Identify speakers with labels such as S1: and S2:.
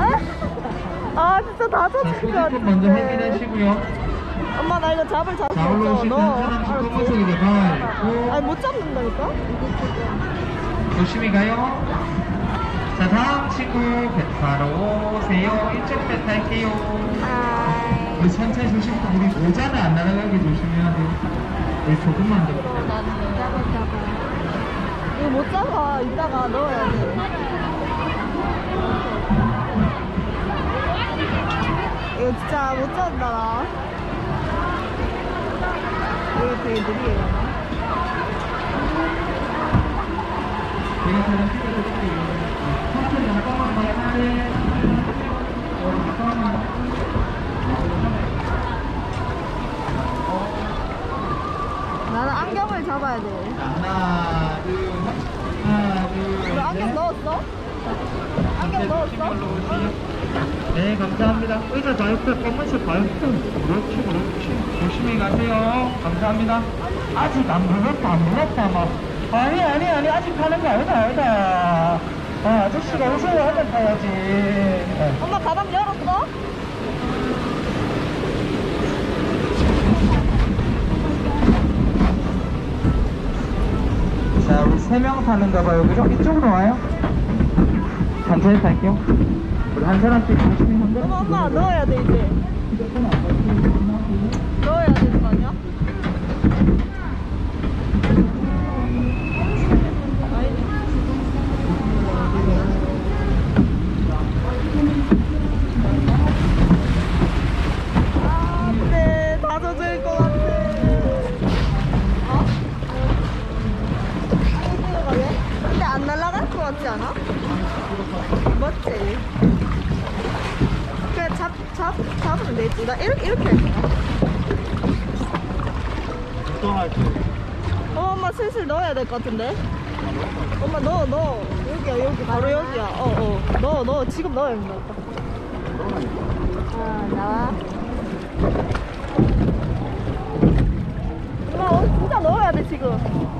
S1: 다
S2: 자,
S1: 젖은 것
S2: 소지품 먼저
S1: 같은데.
S2: 확인하시고요.
S1: 엄마 나 이거 잡을 없어.
S2: 올라오실
S1: 너.
S2: 가있고
S1: 아니 못 잡는다니까?
S2: 조심히 가요. 자, 다음 친구 배 타러 오세요. 이쪽 배 탈게요.
S1: 아.
S2: 우리 천천히 조심, 우리 모자는 안 날아가게 조심해야 돼요. 우리 조금만 더.
S1: 이거 못 잡아. 이따가 넣어야 돼. 이거 진짜 못 잡는다 나. 이거 되게 느리해요. 나는 안경을 잡아야 돼.
S2: 자, 하나, 둘, 하나, 둘.
S1: 너 안경
S2: 셋.
S1: 넣었어?
S2: 네, 감사합니다. 의자 자 옆에 검은색 봐요. 그렇지, 그렇지. 조심히 가세요. 감사합니다. 아직 안 물었다, 안 물었다, 막. 아니, 아니, 아니, 아직 가는 거 아니다, 아니다. 아, 아저씨가 오세요 하면 가야지. 네.
S1: 엄마 가방 열었어?
S2: 자, 우리 세 명 타는가 봐요. 그죠? 이쪽으로 와요. 천천히 탈게요. 우리 한 사람씩 조심히 한
S1: 그럼
S2: 사람씩.
S1: 엄마 넣어야 돼 이제. 넣어야 되는 거 아니야? 아, 같아. 어? 안 날아갈 것 같지 않아? 맞지? 그래 잡, 잡, 잡으면 되지. 나 이렇게, 이렇게 할 거야. 어, 엄마 슬슬 넣어야 될 것 같은데? 엄마 넣어, 넣어. 여기야, 여기. 바로 여기야. 어, 어. 넣어, 넣어. 지금 넣어야 된다. 아, 나와. 엄마, 어, 진짜 넣어야 돼, 지금.